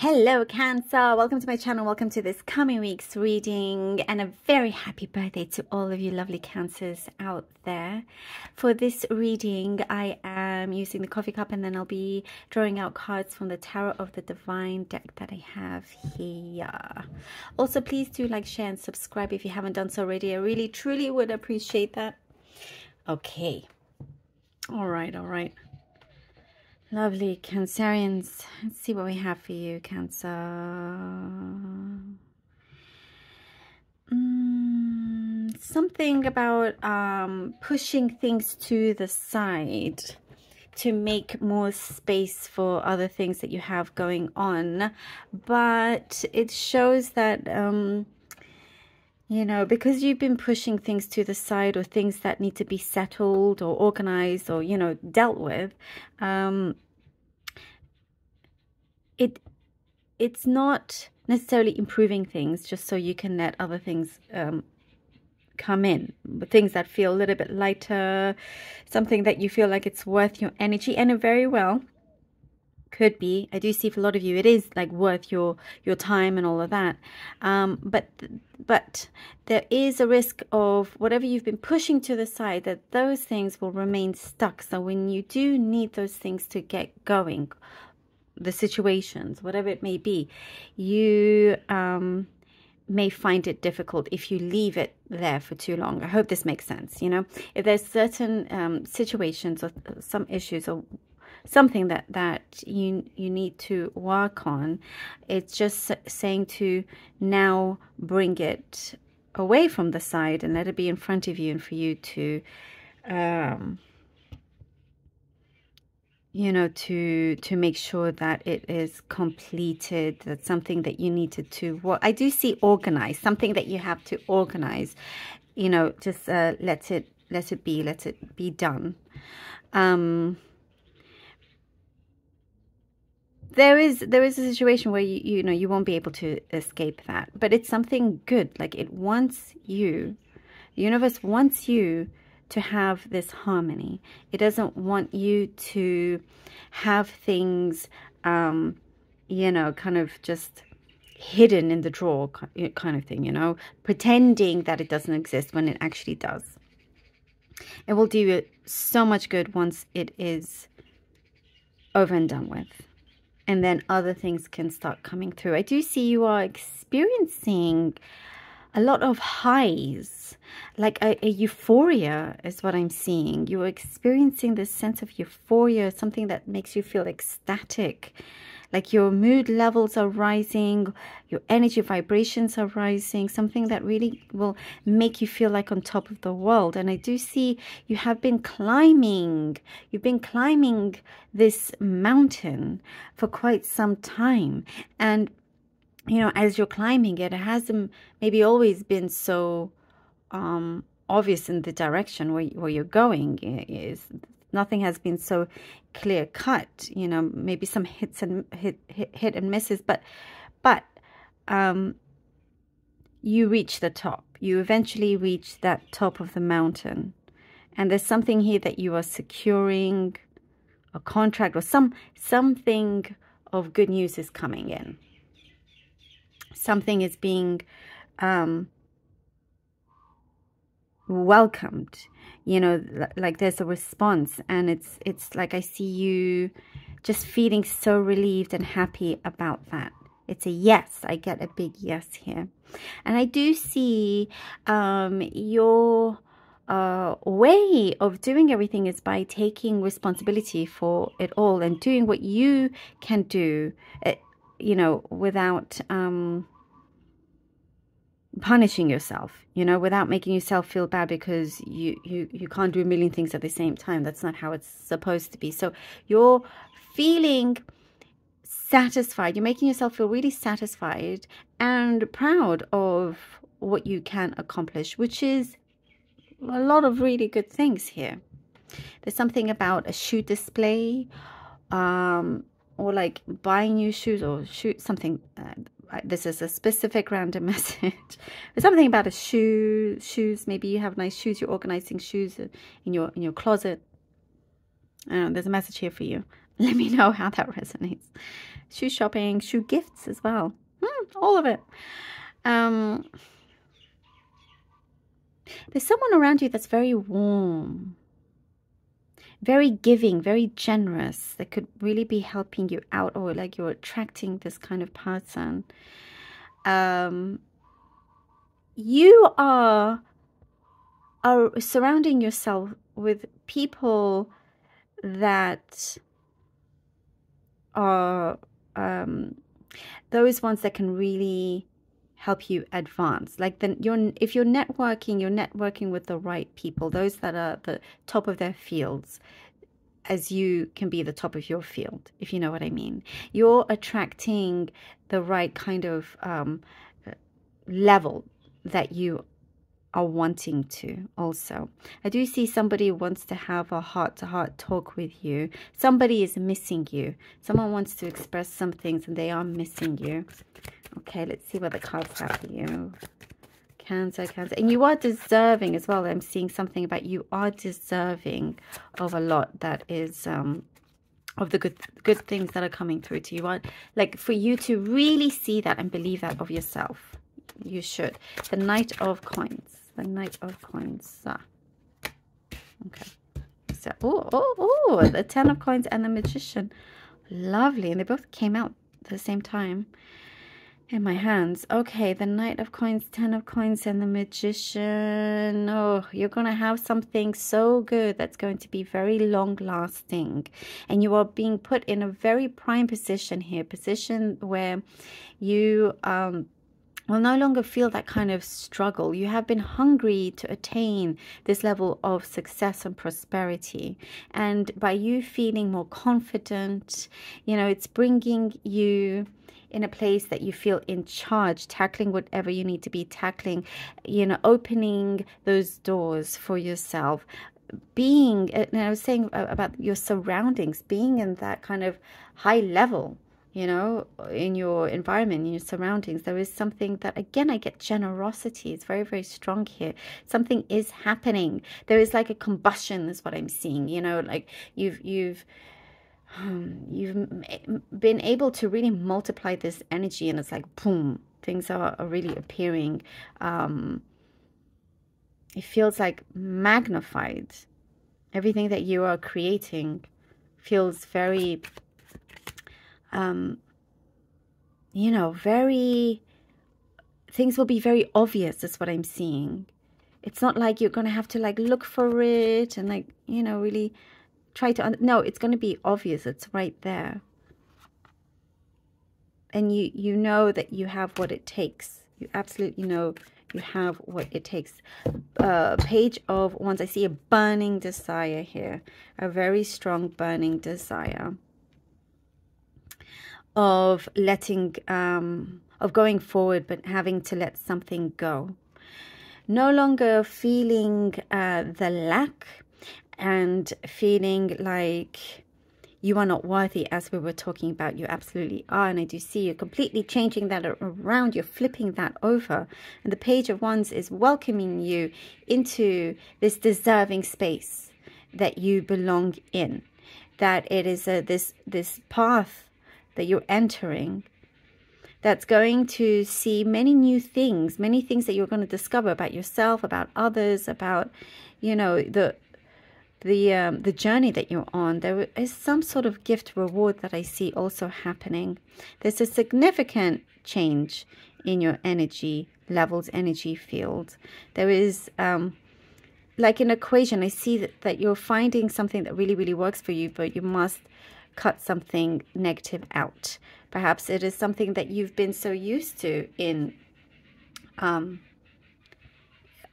Hello Cancer, welcome to my channel, welcome to this coming week's reading and a very happy birthday to all of you lovely Cancers out there. For this reading I am using the coffee cup and then I'll be drawing out cards from the Tarot of the Divine deck that I have here. Also please do like, share and subscribe if you haven't done so already. I really truly would appreciate that. Okay. All right, all right. Lovely Cancerians. Let's see what we have for you, Cancer. Mm, something about um, pushing things to the side to make more space for other things that you have going on. But it shows that... Um, you know, because you've been pushing things to the side or things that need to be settled or organized or, you know, dealt with, um, it it's not necessarily improving things just so you can let other things um, come in. Things that feel a little bit lighter something that you feel like it's worth your energy. And it very well could be i do see for a lot of you it is like worth your your time and all of that. Um, but but there is a risk of whatever you've been pushing to the side that those things will remain stuck. So when you do need those things to get going the situations whatever it may be you um, may find it difficult if you leave it there for too long. I hope this makes sense. You know, if there's certain um, situations or some issues or something that that you you need to work on it's just saying to now bring it away from the side and let it be in front of you and for you to um you know to to make sure that it is completed that's something that you needed to well i do see organize something that you have to organize you know just uh, let it let it be let it be done. Um there is there is a situation where you you know you won't be able to escape that but it's something good. Like it wants you the universe wants you to have this harmony. It doesn't want you to have things um you know kind of just hidden in the drawer kind of thing you know pretending that it doesn't exist when it actually does. It will do you so much good once it is over and done with. And then other things can start coming through. I do see you are experiencing a lot of highs, like a, a, euphoria is what I'm seeing. You're experiencing this sense of euphoria, something that makes you feel ecstatic like your mood levels are rising, your energy vibrations are rising, something that really will make you feel like on top of the world. And I do see you have been climbing, you've been climbing this mountain for quite some time. And, you know, as you're climbing it, it hasn't maybe always been so um, obvious in the direction where, where you're going. Is nothing has been so clear cut you know maybe some hits and hit hit, hit and misses but but um you reach the top. You eventually reach that top of the mountain. And there's something here that you are securing a contract or some something of good news is coming in something is being um welcomed you know like there's a response and it's it's like i see you just feeling so relieved and happy about that. It's a yes. I get a big yes here. And i do see um your uh, way of doing everything is by taking responsibility for it all and doing what you can do, uh, you know, without um, punishing yourself you know without making yourself feel bad because you you you can't do a million things at the same time. That's not how it's supposed to be. So you're feeling satisfied. You're making yourself feel really satisfied and proud of what you can accomplish which is a lot of really good things here. There's something about a shoe display um or like buying new shoes or shoot something uh, this is a specific random message. Something about a shoe, shoes. Maybe you have nice shoes. You're organizing shoes in your in your closet. Uh, there's a message here for you. Let me know how that resonates. Shoe shopping, shoe gifts as well. Mm, all of it. Um, there's someone around you that's very warm, very giving, very generous, that could really be helping you out, or like you're attracting this kind of person. Um, you are are surrounding yourself with people that are um, those ones that can really help you advance like then you're if you're networking you're networking with the right people those that are the top of their fields as you can be the top of your field if you know what i mean you're attracting the right kind of um, level that you are wanting to also. I do see somebody wants to have a heart to heart talk with you. Somebody is missing you. Someone wants to express some things and they are missing you. Okay, let's see what the cards have for you. Cancer, Cancer. And you are deserving as well. I'm seeing something about you are deserving of a lot that is um of the good good things that are coming through to you. Want like for you to really see that and believe that of yourself. You should. The Knight of Coins the Knight of Coins. Ah. Okay. So, oh, oh, oh, the Ten of Coins and the Magician. Lovely. And they both came out at the same time in my hands. Okay, the Knight of Coins, Ten of Coins, and the Magician. Oh, you're going to have something so good that's going to be very long lasting. And you are being put in a very prime position here, position where you um will no longer feel that kind of struggle. You have been hungry to attain this level of success and prosperity. And by you feeling more confident, you know, it's bringing you in a place that you feel in charge, tackling whatever you need to be tackling, you know, opening those doors for yourself. Being, and I was saying about your surroundings, being in that kind of high level you know, in your environment, in your surroundings. There is something that, again, I get generosity. It's very, very strong here. Something is happening. There is like a combustion, is what I'm seeing. You know, like you've, you've, um, you've been able to really multiply this energy, and it's like boom, things are, are really appearing. Um, it feels like magnified. Everything that you are creating feels very um, you know, very, things will be very obvious, That's what I'm seeing. It's not like you're to have to like look for it and like, you know, really try to, no, it's going to be obvious. It's right there. And you, you know that you have what it takes. You absolutely know you have what it takes. Uh, page of Wands, I see a burning desire here. A very strong burning desire of letting, um, of going forward, but having to let something go. No longer feeling uh, the lack and feeling like you are not worthy, as we were talking about. You absolutely are. And I do see you completely changing that around. You're flipping that over. And the Page of Wands is welcoming you into this deserving space that you belong in. That it is a, this, this path that you're entering that's going to see many new things, many things that you're going to discover about yourself, about others, about, you know, the the um, the journey that you're on. There is some sort of gift reward that I see also happening. There's a significant change in your energy levels, energy field. There is um, like an equation. I see that, that you're finding something that really, really works for you, but you must cut something negative out. Perhaps it is something that you've been so used to in um,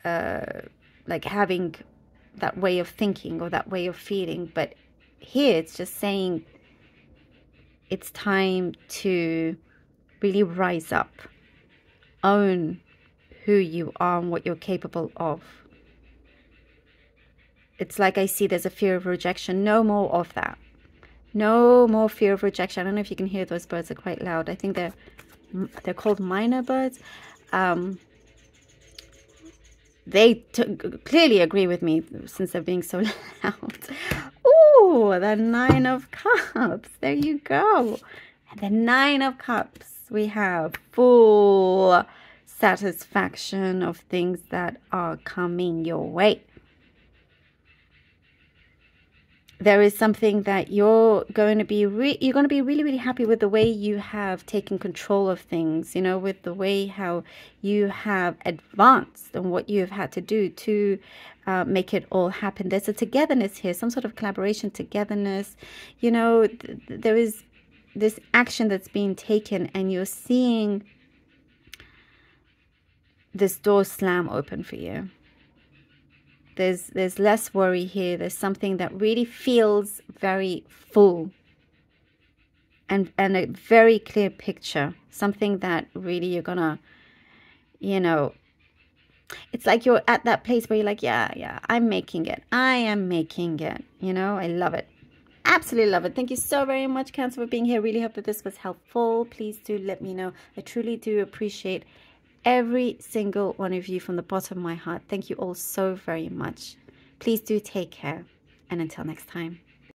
uh, like having that way of thinking or that way of feeling. But here it's just saying it's time to really rise up, own who you are and what you're capable of. It's like I see there's a fear of rejection. No more of that. No more fear of rejection. I don't know if you can hear those birds are quite loud. I think they're they're called myna birds. Um, they clearly agree with me since they're being so loud. Oh, the Nine of Cups. There you go. The Nine of Cups. We have full satisfaction of things that are coming your way. There is something that you're going to be re- you're going to be really really happy with the way you have taken control of things you know with the way how you have advanced and what you have had to do to uh, make it all happen. There's a togetherness here some sort of collaboration togetherness you know th- there is this action that's being taken and you're seeing this door slam open for you there's there's less worry here. There's something that really feels very full and and a very clear picture. Something that really you're gonna you know it's like you're at that place where you're like yeah yeah i'm making it. I am making it. You know i love it. Absolutely love it. Thank you so very much cancer for being here. Really hope that this was helpful. Please do let me know. I truly do appreciate every single one of you from the bottom of my heart. Thank you all so very much. Please do take care. And until next time.